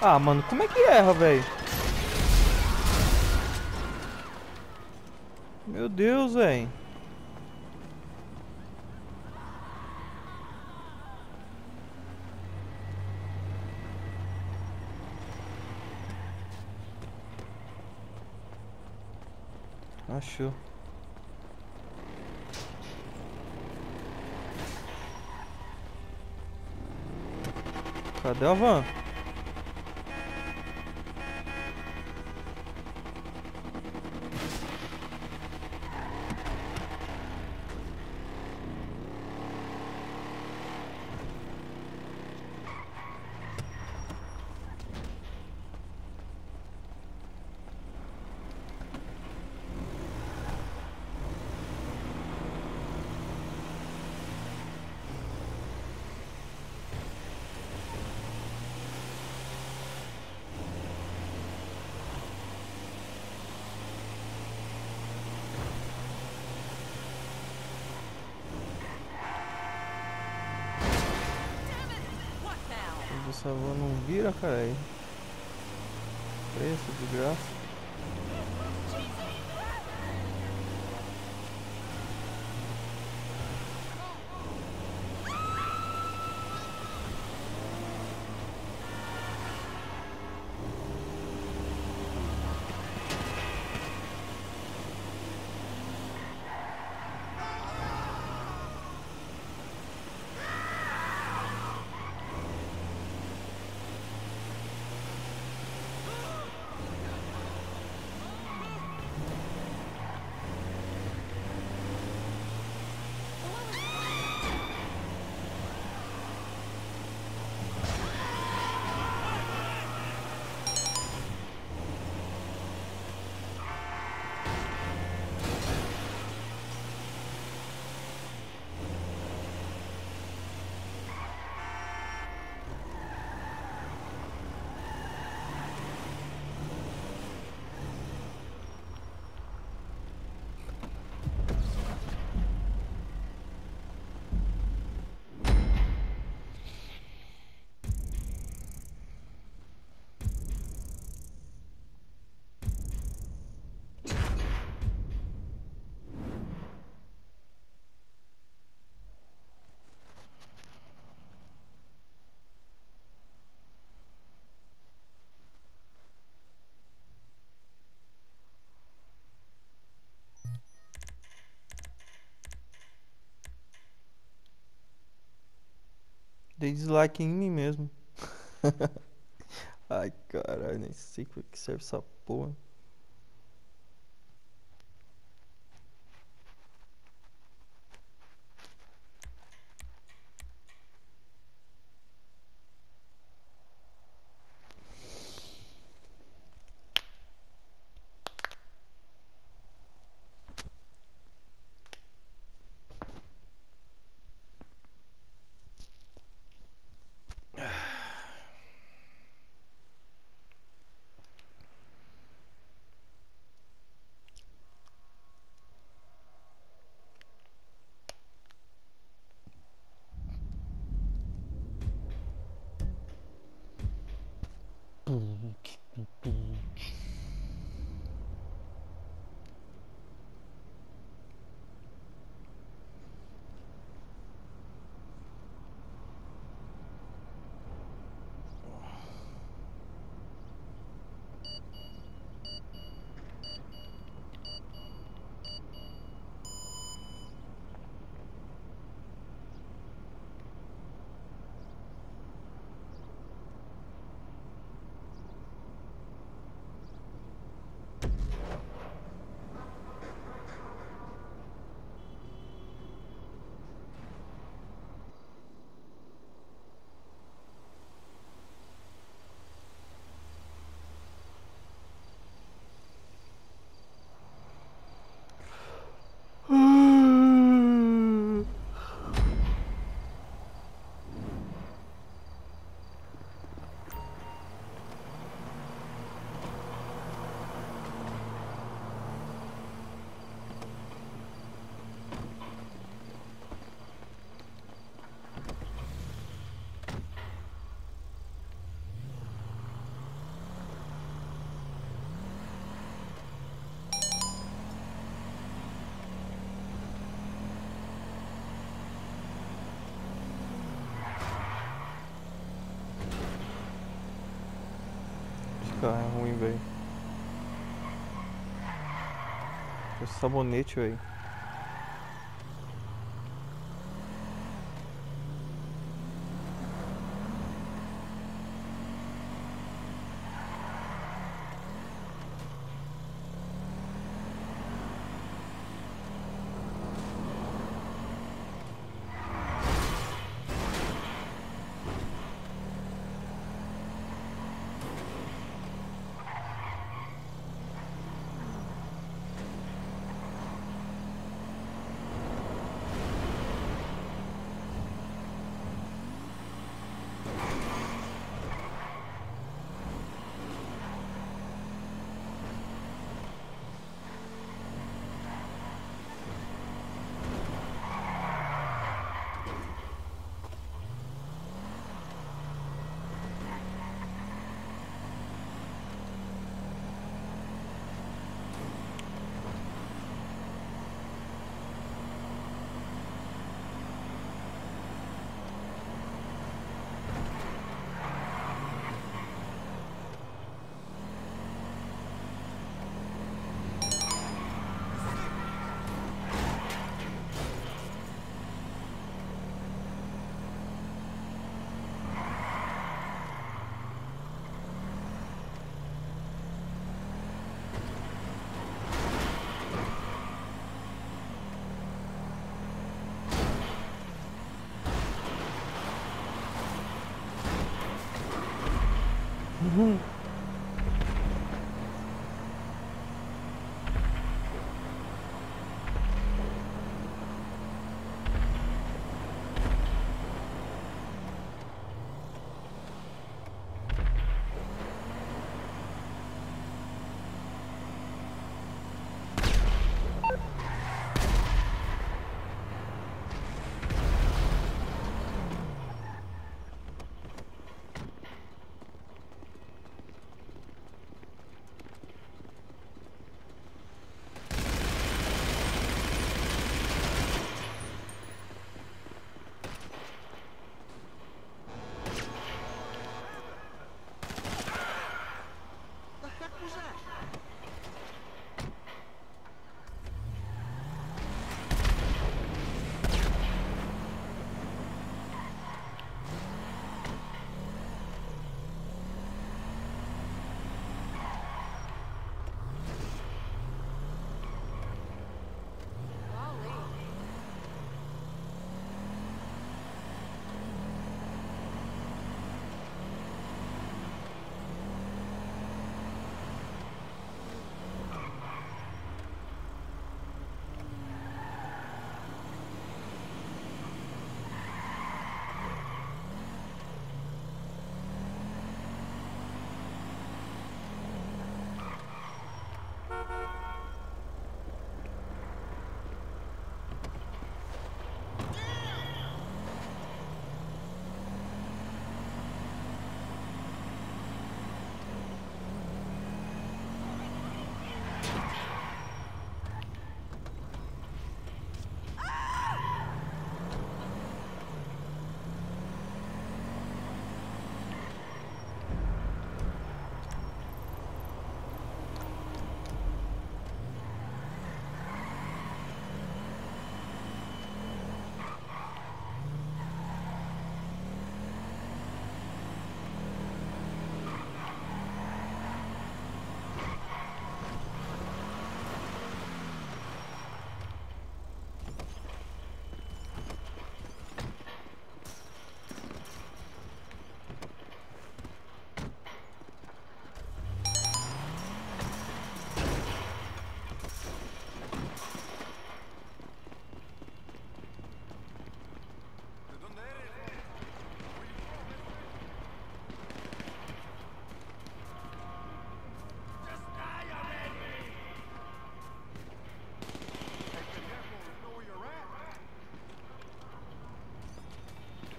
Ah, mano, como é que erra, velho? Meu Deus, velho. Achou. Cadê a van? Essa van não vira, cara. Preço de graça. Dislike em mim mesmo. Ai, caralho, nem sei pra que serve essa porra. Carro é ruim, velho. Esse sabonete, velho. Mm-hmm.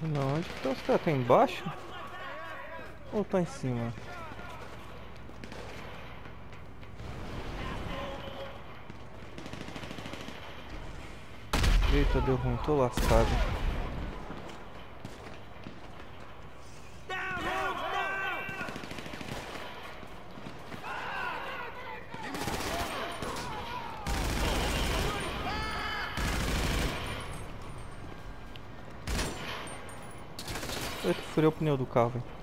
Não, onde que os caras? Tá embaixo? Ou tá em cima? Eita, deu ruim, tô lascado. Eita, furei o pneu do carro, velho.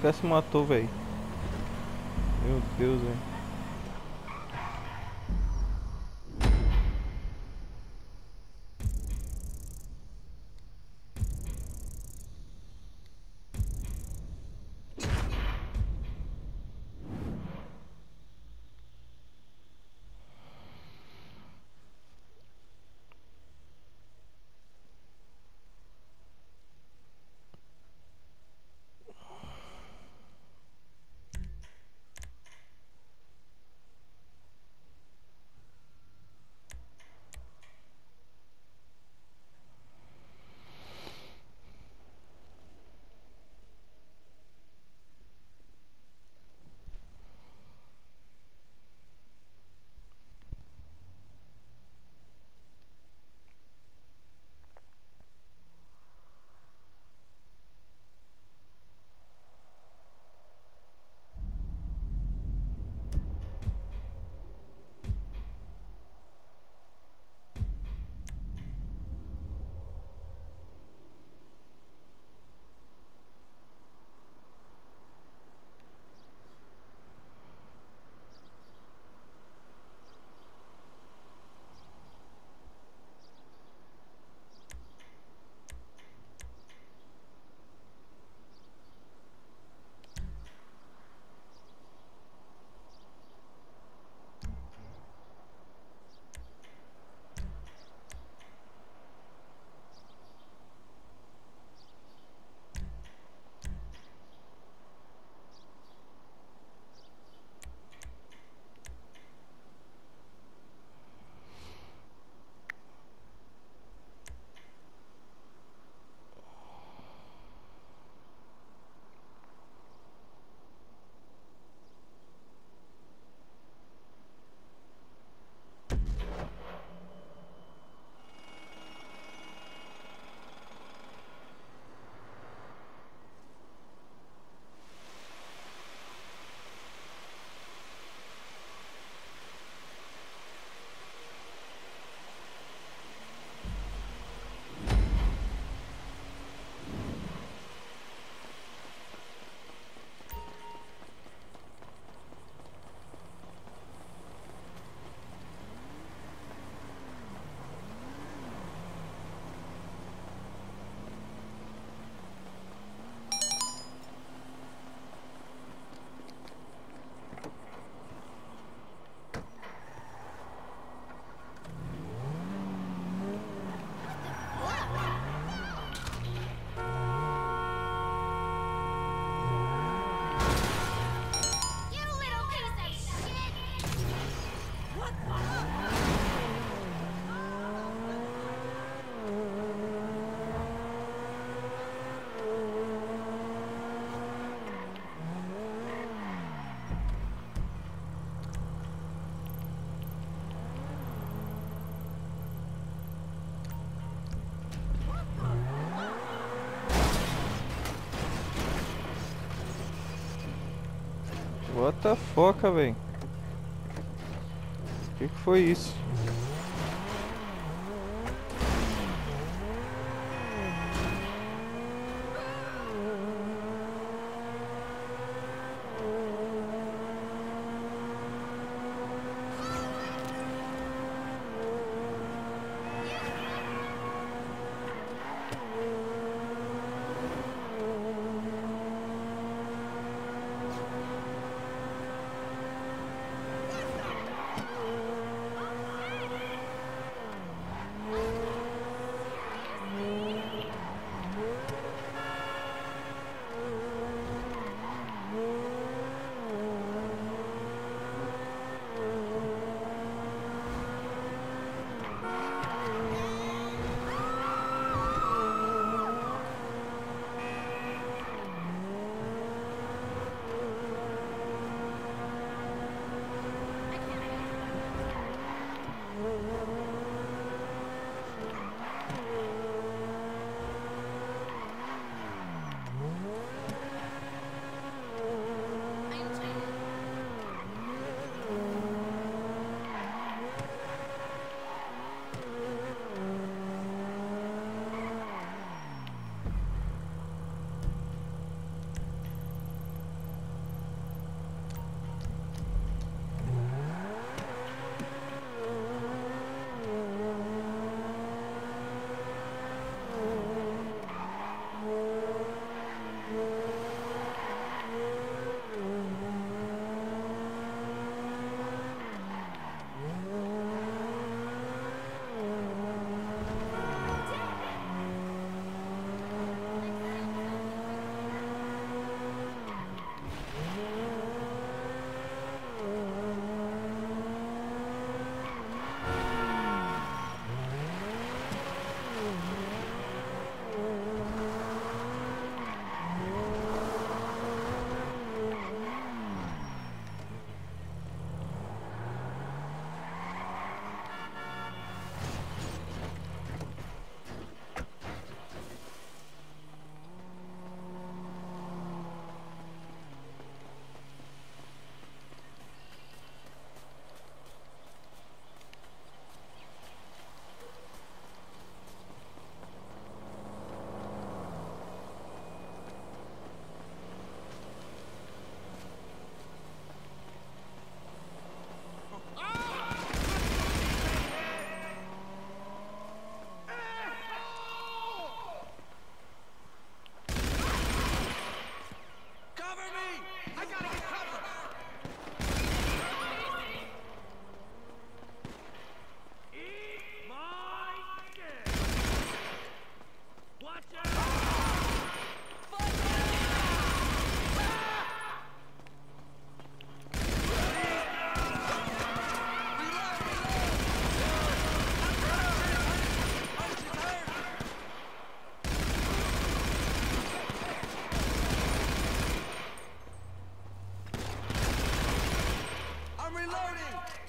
Cara se matou, velho. Meu Deus, velho. What the fuck, velho? O que, que foi isso? Reloading!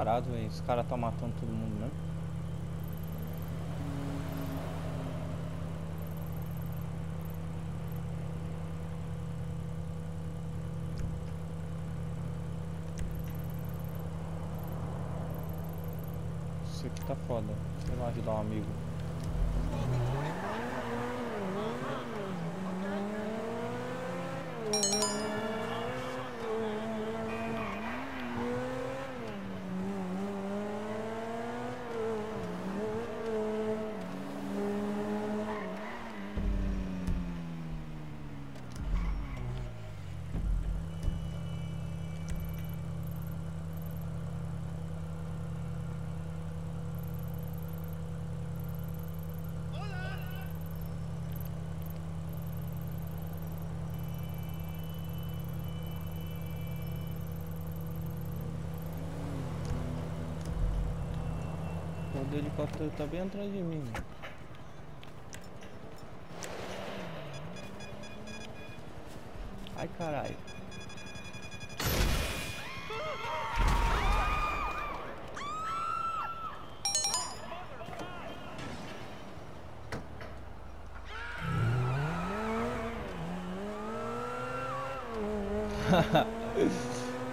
Parado, velho. Os caras tá matando todo mundo mesmo. Isso aqui tá foda. Sei lá ajudar um amigo. O do helicóptero tá bem atrás de mim. Ai caralho.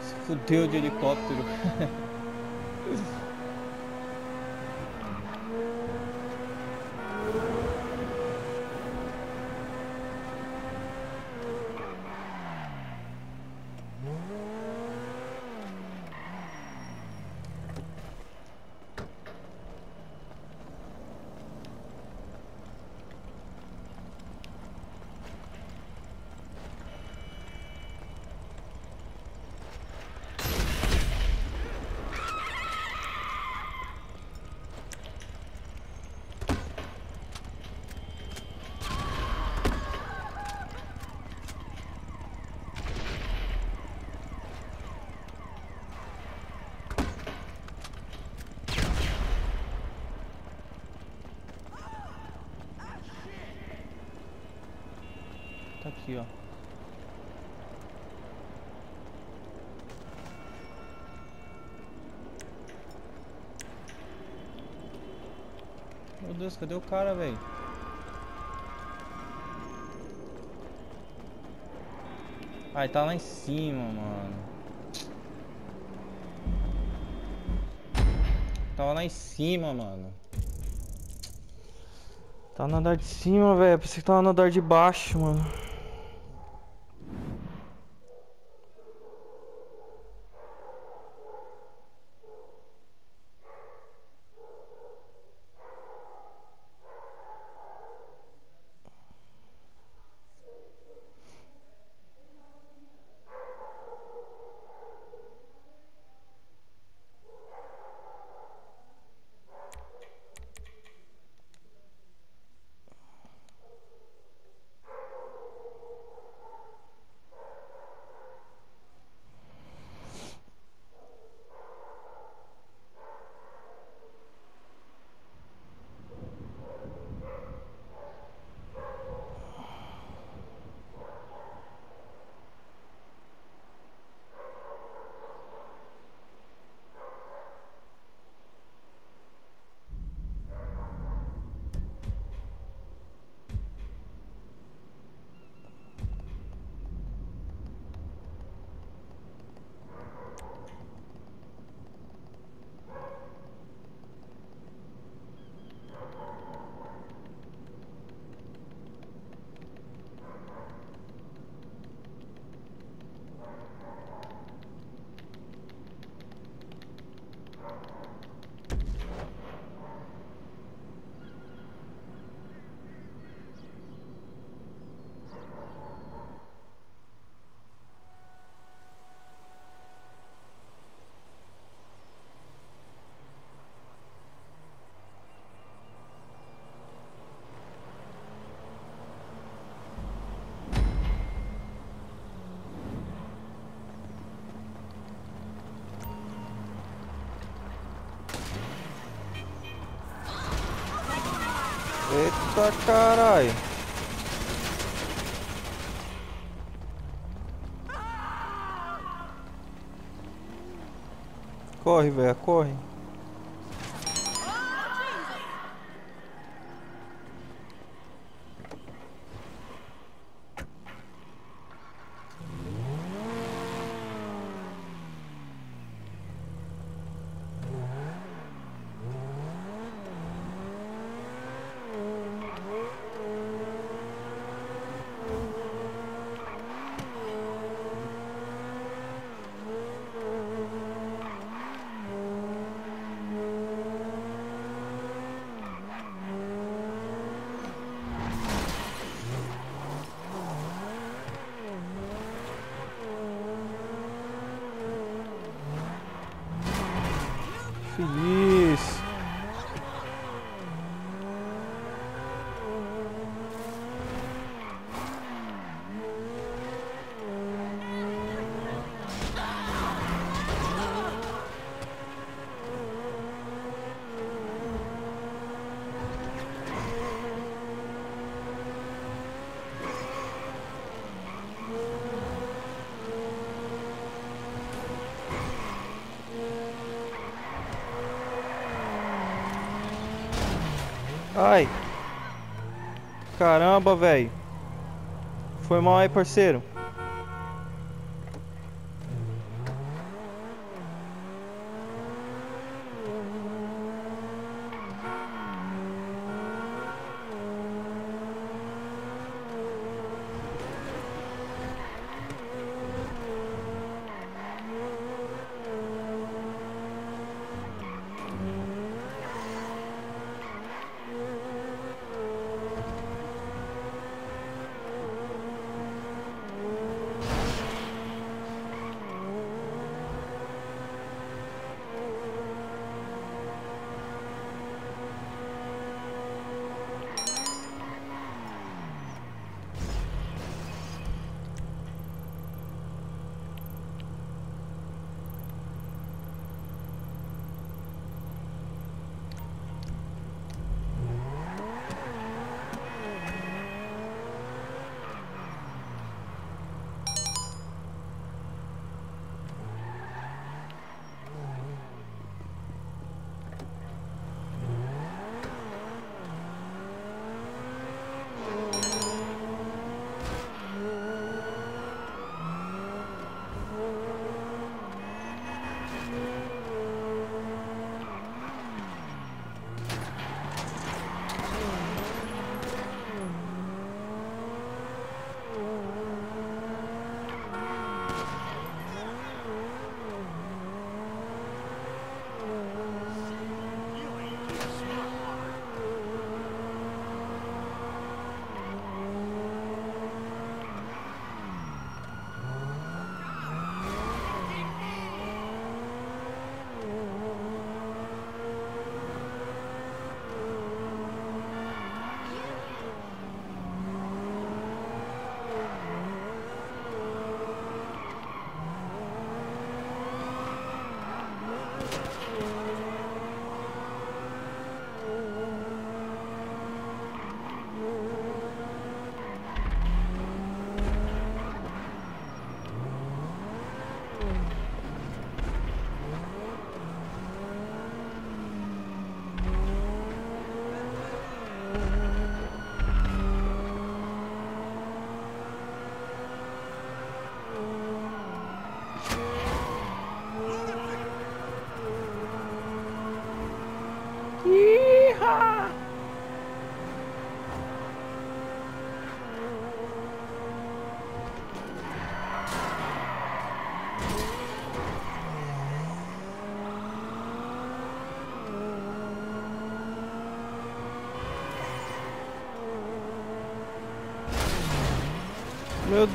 Se fudeu de helicóptero. Tá aqui, ó. Meu Deus, cadê o cara, velho? Ai, tá lá em cima, mano. Tava lá em cima, mano. Tá no andar de cima, velho. Pensei que tava no andar de baixo, mano. Eita caralho. Corre, velho, corre. Ai. Caramba, velho. Foi mal aí, parceiro.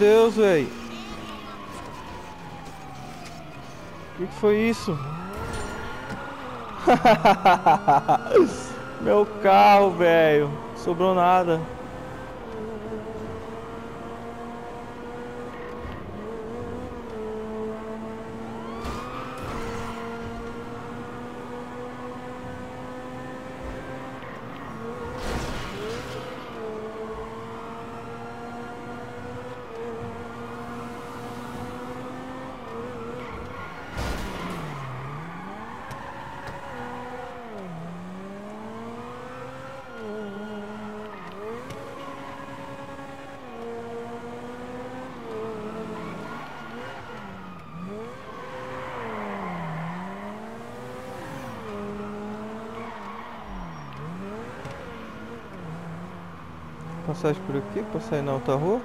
Deus, velho. O que, que foi isso? Meu carro, velho. Sobrou nada. Passagem por aqui pra sair na outra rua?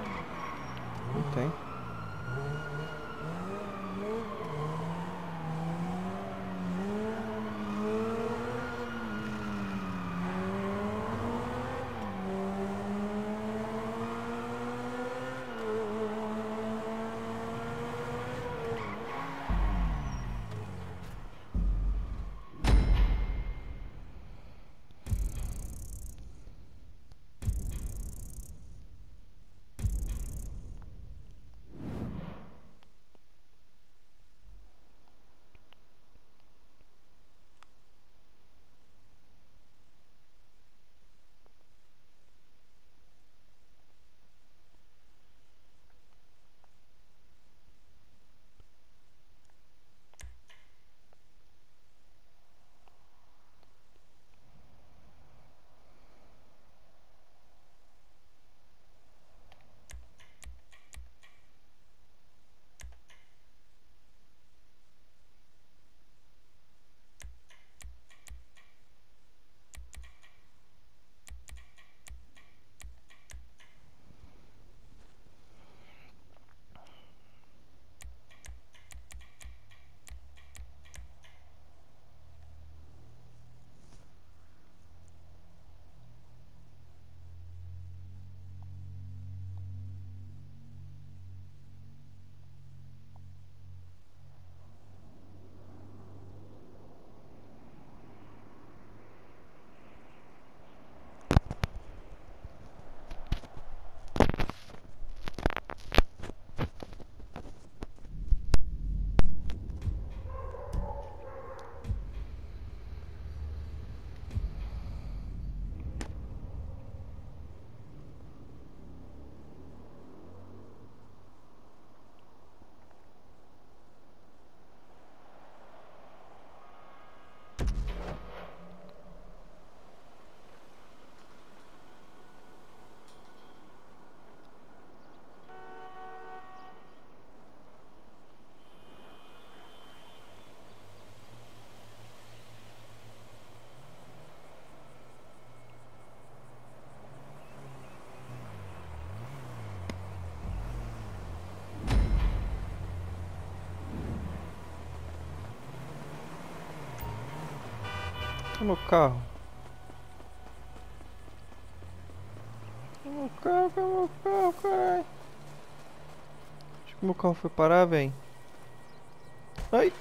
Meu carro? Cadê meu carro? Cadê meu carro, caralho? Acho que meu carro foi parar, velho. Ai!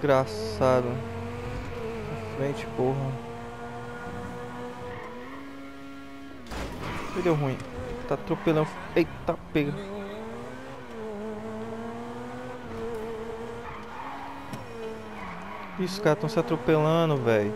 Desgraçado. Na frente, porra. Ih, Deu ruim. Tá atropelando. Eita, pega. Ih, Os caras estão se atropelando, velho.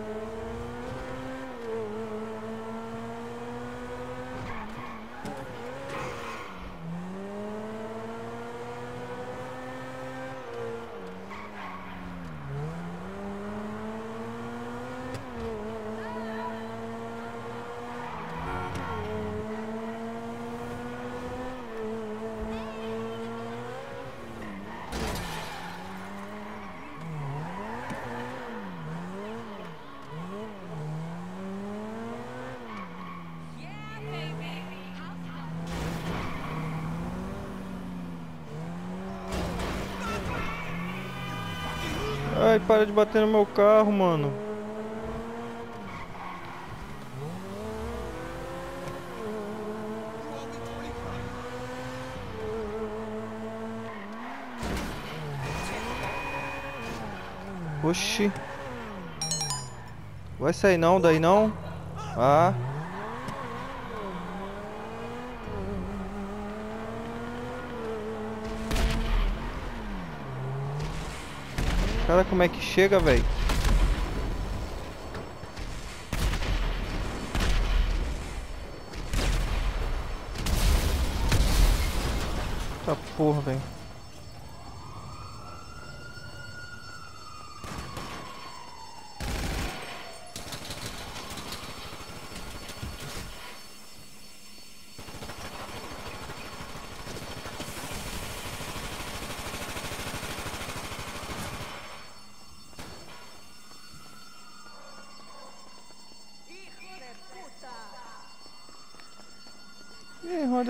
Ai, para de bater no meu carro, mano. Oxi. Vai sair não, daí não? Ah. Cara, como é que chega, velho? Tá porra, velho.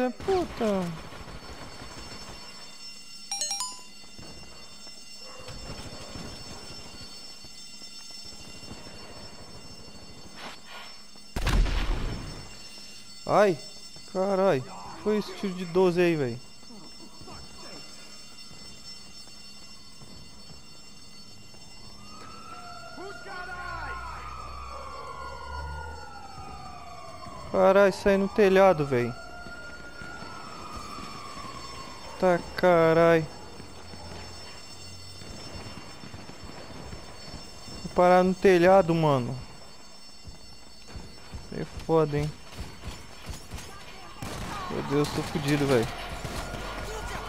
De puta. Ai, carai. Foi esse tiro de 12 aí, velho. Carai, saí no telhado, velho. Tá carai. Vou parar no telhado, mano. É foda, hein. Meu Deus, tô fudido, velho.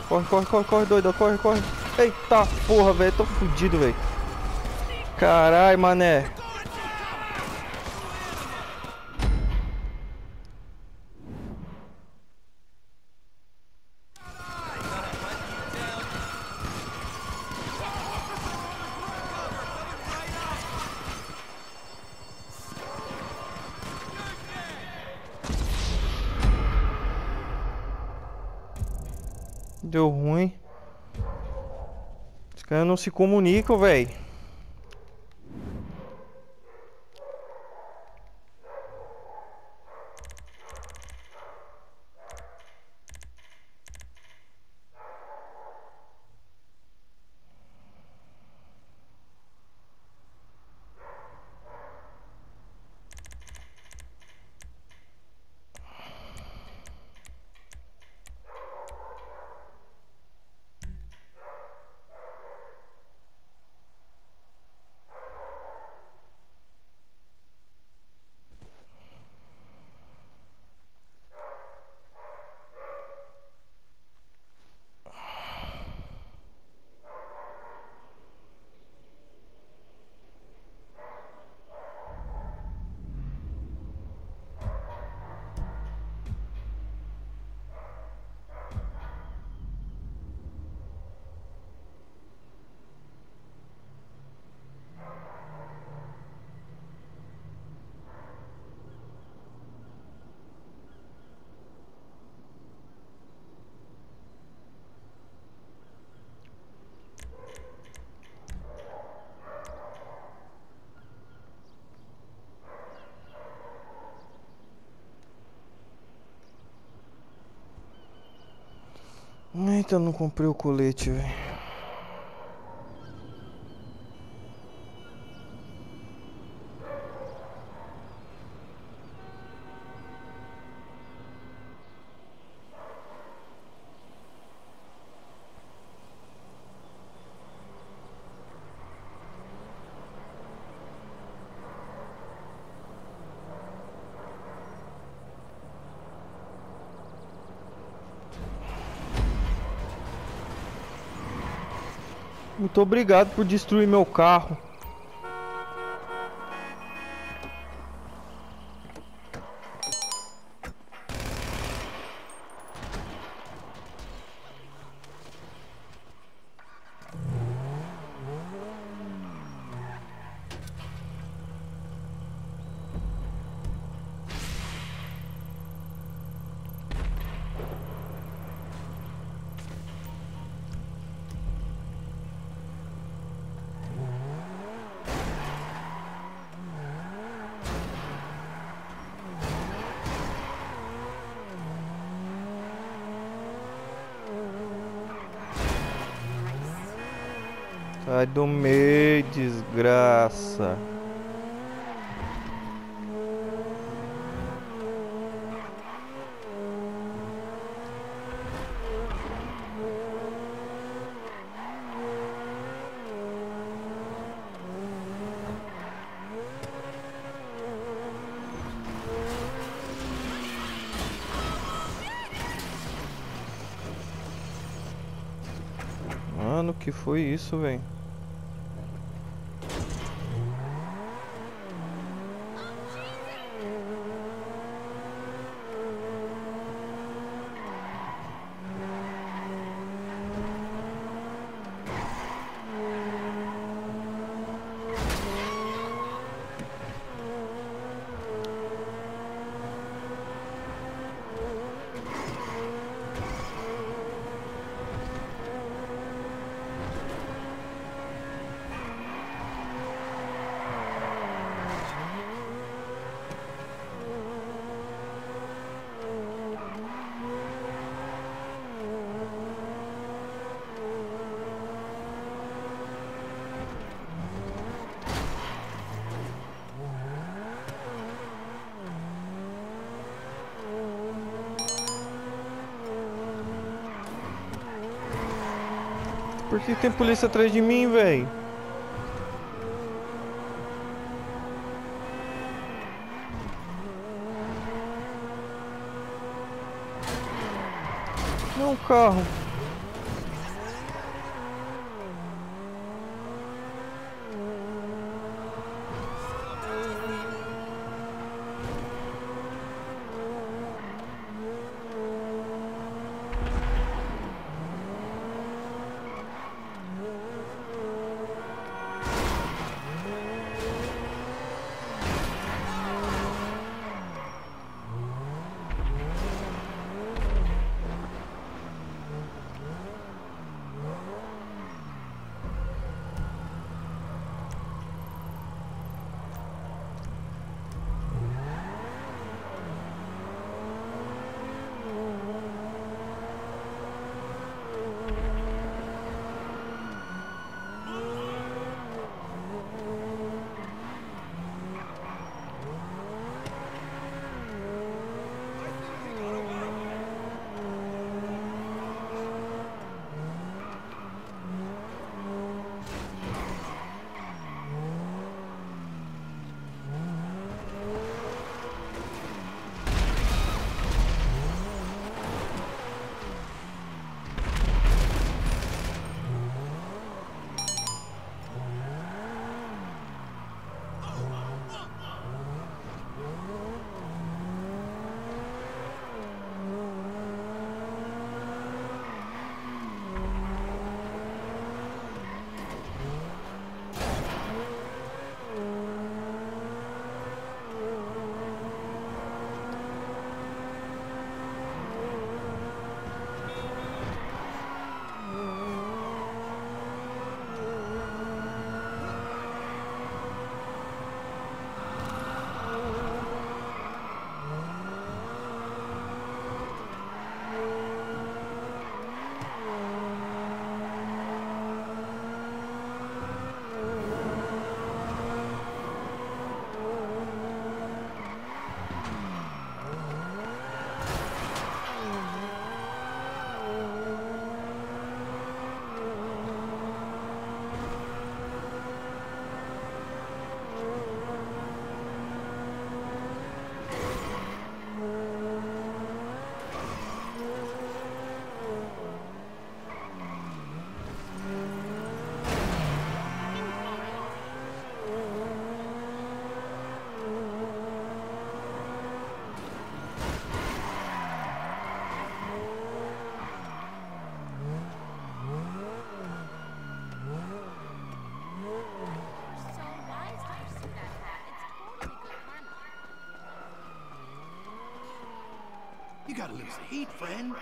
Corre, corre, corre, corre, doida, corre, corre. Eita porra, velho, tô fudido, velho. Carai, mané. Deu ruim. Os caras não se comunicam, velho. Eita, eu não comprei o colete, velho. Muito obrigado por destruir meu carro. Foi isso, velho? Por que tem polícia atrás de mim, velho? Não, carro. Gotta lose the heat, friend.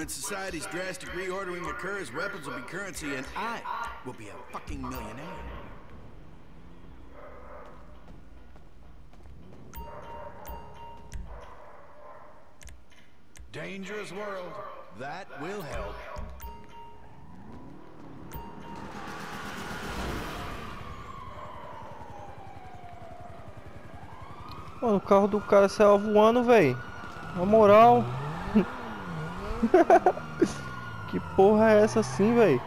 When society's drastic reordering occurs, weapons will be currency, and I will be a fucking millionaire. Dangerous world. That will help. Mano, o carro do cara saiu voando, velho. Na moral. que porra é essa assim, velho?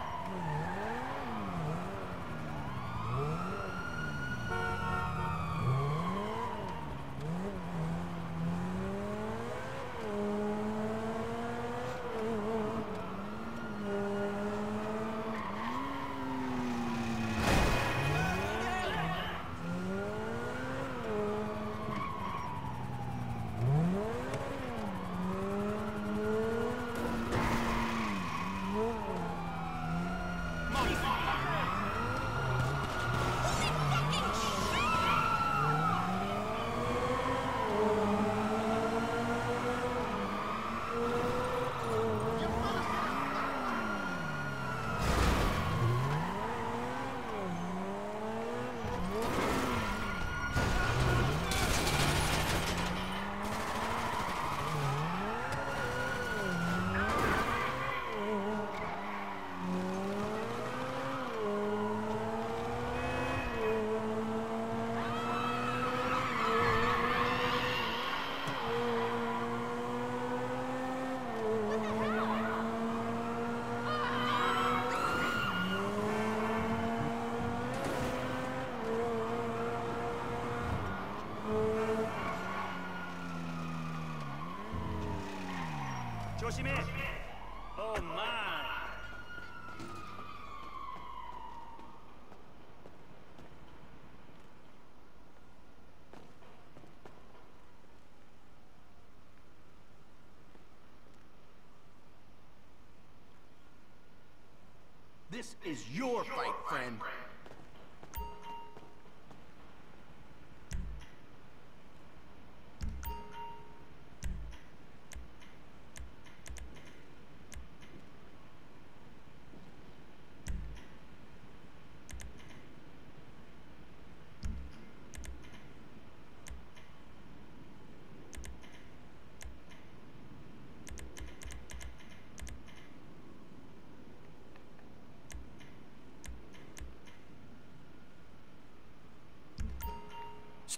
This is your fight, friend.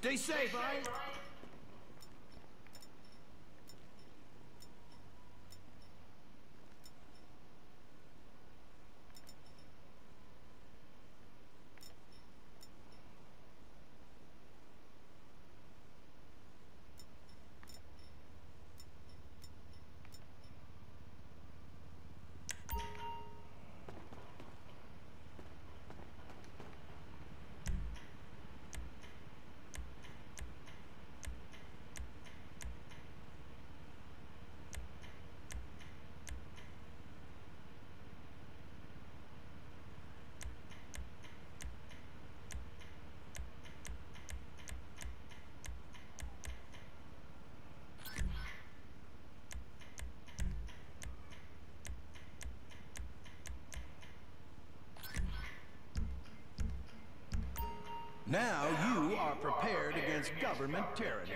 Stay safe, all right? Now you are prepared against government tyranny.